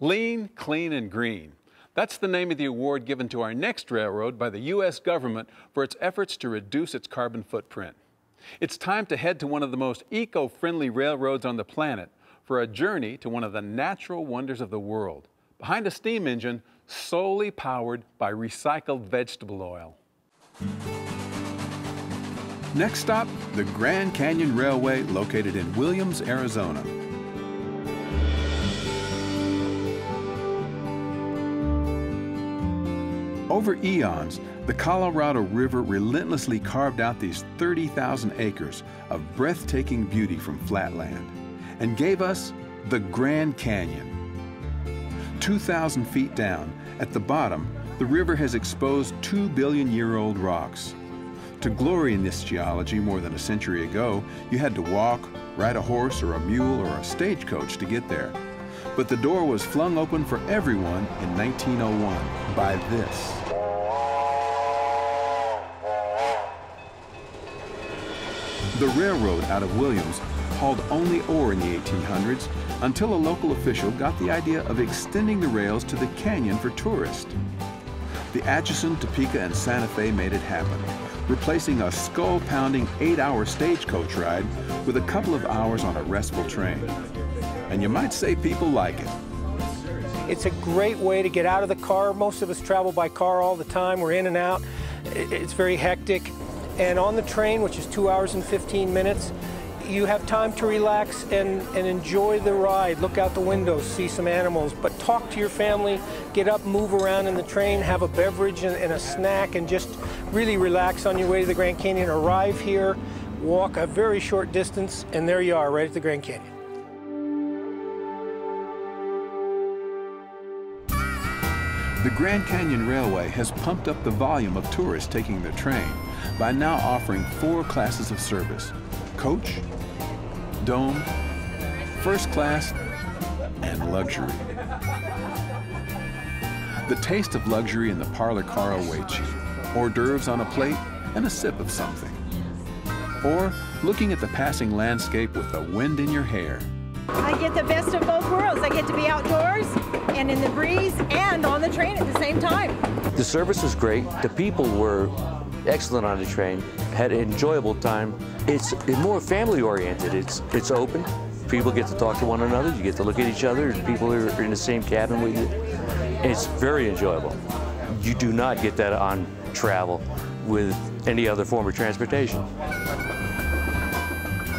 Lean, clean, and green. That's the name of the award given to our next railroad by the U.S. government for its efforts to reduce its carbon footprint. It's time to head to one of the most eco-friendly railroads on the planet for a journey to one of the natural wonders of the world, behind a steam engine solely powered by recycled vegetable oil. Next stop, the Grand Canyon Railway located in Williams, Arizona. Over eons, the Colorado River relentlessly carved out these 30,000 acres of breathtaking beauty from flatland and gave us the Grand Canyon. 2,000 feet down, at the bottom, the river has exposed 2 billion year old rocks. To glory in this geology more than a century ago, you had to walk, ride a horse or a mule or a stagecoach to get there. But the door was flung open for everyone in 1901 by this. The railroad out of Williams hauled only ore in the 1800s until a local official got the idea of extending the rails to the canyon for tourists. The Atchison, Topeka, and Santa Fe made it happen, replacing a skull-pounding eight-hour stagecoach ride with a couple of hours on a restful train. And you might say people like it. It's a great way to get out of the car. Most of us travel by car all the time. We're in and out. It's very hectic. And on the train, which is two hours and 15 minutes, you have time to relax and, and enjoy the ride. Look out the windows, see some animals, but talk to your family, get up, move around in the train, have a beverage and, and a snack, and just really relax on your way to the Grand Canyon. Arrive here, walk a very short distance, and there you are, right at the Grand Canyon. The Grand Canyon Railway has pumped up the volume of tourists taking the train by now offering four classes of service, coach, dome, first class, and luxury. The taste of luxury in the parlor car awaits you. Hors d'oeuvres on a plate and a sip of something. Or looking at the passing landscape with the wind in your hair. I get the best of both worlds. I get to be outdoors and in the breeze and on the train at the same time. The service was great. The people were excellent on the train. Had an enjoyable time. It's, more family oriented. It's, it's open. People get to talk to one another. You get to look at each other. People are in the same cabin with you. It's very enjoyable. You do not get that on travel with any other form of transportation.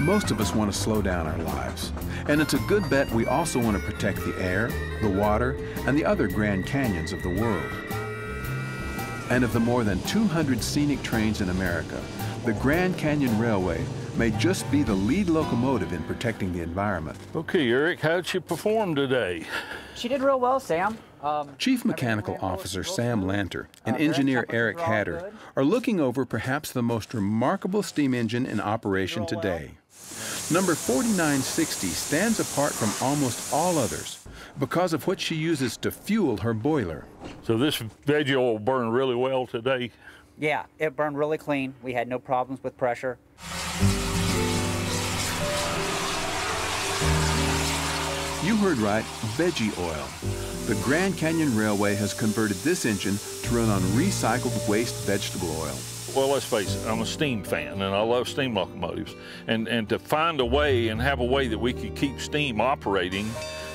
Most of us want to slow down our lives. And it's a good bet we also want to protect the air, the water, and the other Grand Canyons of the world. And of the more than 200 scenic trains in America, the Grand Canyon Railway may just be the lead locomotive in protecting the environment. Okay, Eric, how'd she perform today? She did real well, Sam. Um, Chief Mechanical Officer Sam Lanter and uh, Engineer Eric Hatter are looking over perhaps the most remarkable steam engine in operation today. Number 4960 stands apart from almost all others because of what she uses to fuel her boiler. So this veggie oil burned really well today? Yeah, it burned really clean. We had no problems with pressure. You heard right, veggie oil. The Grand Canyon Railway has converted this engine run on recycled waste vegetable oil well, let's face it, I'm a steam fan and I love steam locomotives. And, and to find a way and have a way that we could keep steam operating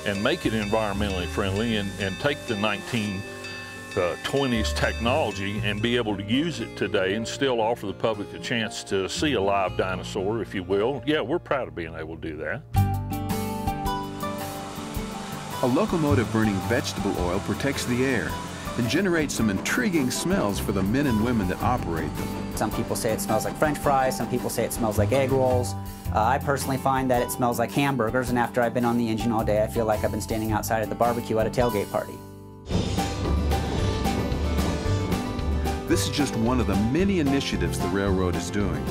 and make it environmentally friendly and, and take the 1920s uh, technology and be able to use it today and still offer the public a chance to see a live dinosaur, if you will. Yeah, we're proud of being able to do that. A locomotive burning vegetable oil protects the air and generate some intriguing smells for the men and women that operate them. Some people say it smells like french fries, some people say it smells like egg rolls. Uh, I personally find that it smells like hamburgers, and after I've been on the engine all day, I feel like I've been standing outside at the barbecue at a tailgate party. This is just one of the many initiatives the railroad is doing.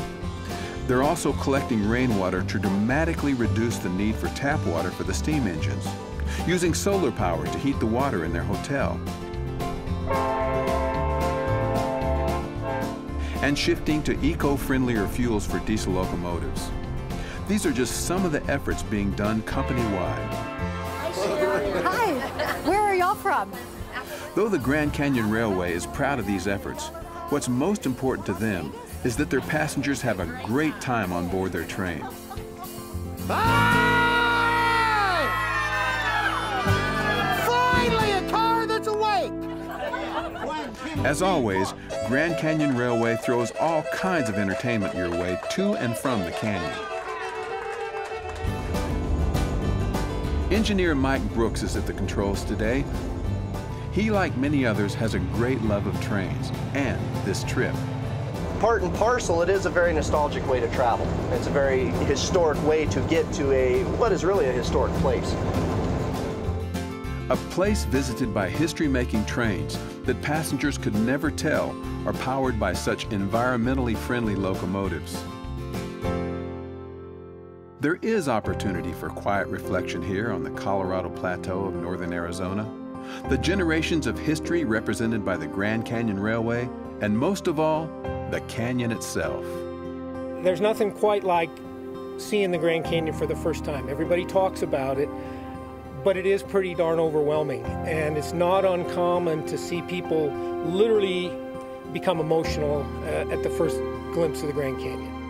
They're also collecting rainwater to dramatically reduce the need for tap water for the steam engines, using solar power to heat the water in their hotel, and shifting to eco-friendlier fuels for diesel locomotives. These are just some of the efforts being done company-wide. Hi, call from? Though the Grand Canyon Railway is proud of these efforts, what's most important to them is that their passengers have a great time on board their train. Finally, As always, Grand Canyon Railway throws all kinds of entertainment your way to and from the canyon. Engineer Mike Brooks is at the controls today. He, like many others, has a great love of trains and this trip. Part and parcel, it is a very nostalgic way to travel. It's a very historic way to get to a, what is really a historic place. A place visited by history-making trains that passengers could never tell are powered by such environmentally friendly locomotives. There is opportunity for quiet reflection here on the Colorado Plateau of northern Arizona. The generations of history represented by the Grand Canyon Railway, and most of all, the canyon itself. There's nothing quite like seeing the Grand Canyon for the first time. Everybody talks about it, but it is pretty darn overwhelming. And it's not uncommon to see people literally become emotional uh, at the first glimpse of the Grand Canyon.